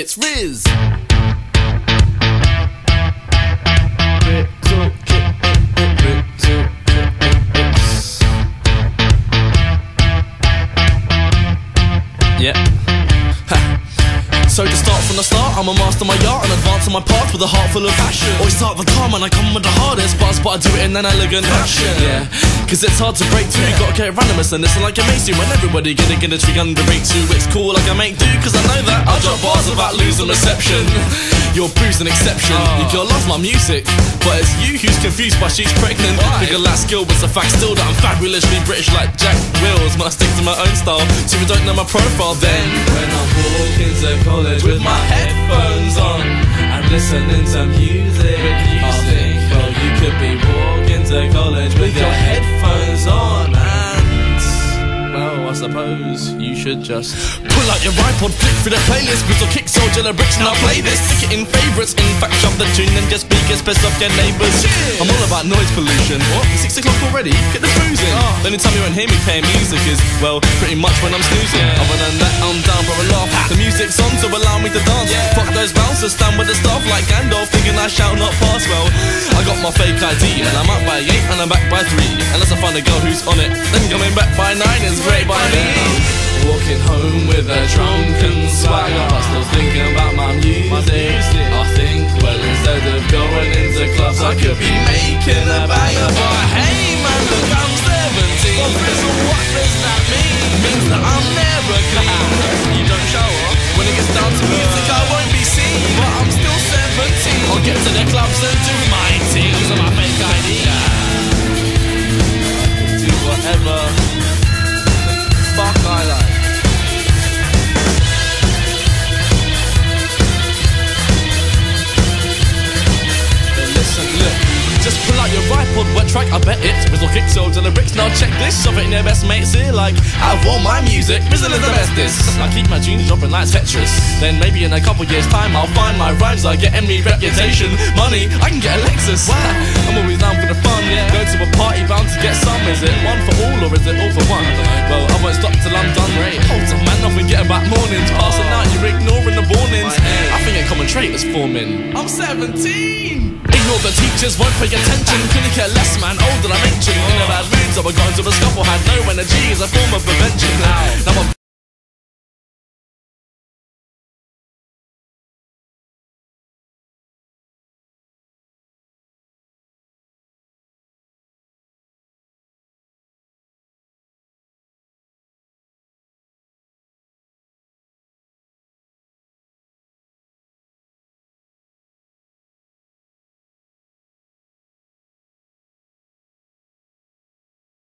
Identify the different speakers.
Speaker 1: It's Riz. Yeah. So to start from the start, I'm a master my art and advance on my path with a heart full of passion. Always start the calm and I come with the hardest bars, but I do it in an elegant fashion. Yeah, cause it's hard to break through. You gotta get randomness and listen like a when everybody gonna get a tree under rate too. It's cool like I make do, cause I know that I drop bars without losing reception. You're bruised an exception. Ah. You girl loves my music, but it's you who's confused why she's pregnant. Figure that skill, but a fact still that I'm fabulously British like Jack Wills. I stick to my own style, so if you don't know my profile, then when I'm walking to college with my headphones on and listening to music. With your headphones on I suppose you should just pull out your iPod, flick through the playlist, Rizzle kick soldier the bricks, now play this. Stick it in favourites, in fact, shove the tune and just speak as best of your neighbours. I'm all about noise pollution. What? It's six o'clock already? Get the booze in. Ah. The only time you won't hear me playing music is, well, pretty much when I'm snoozing. Other than that, I'm down for a laugh. The music's on to allow me to dance. Fuck those bouncers, stand with the staff like Gandalf, thinking I shall not pass. Well, I got my fake ID and I'm up by eight and I'm back by three. Unless I find a girl who's on it, then coming back by nine is great by me. Walking home with a drunken swagger, I still thinking about my music. I think, well, instead of going into clubs, I could be track, I bet it's Rizzle kick the bricks, now check this Shove it in best mates here, like Out of all my music, Rizzle is the bestest. I keep my tunes dropping like Tetris. Then maybe in a couple years time I'll find my rhymes I get any reputation, money, I can get a Lexus. I'm always down for the fun Yeah. Go to a party bound to get some. Is it one for all or is it all for one? Well, I won't stop till I'm done Right? hold on man, I've been getting back mornings. Passing out, you're ignoring the warnings. I think a common trait is forming. I'm 17! Ignore the teachers, won't pay attention. Couldn't care less man, older I mentioned In a bad mood, so I got into a scuffle. Had no energy as a form of prevention Now I'm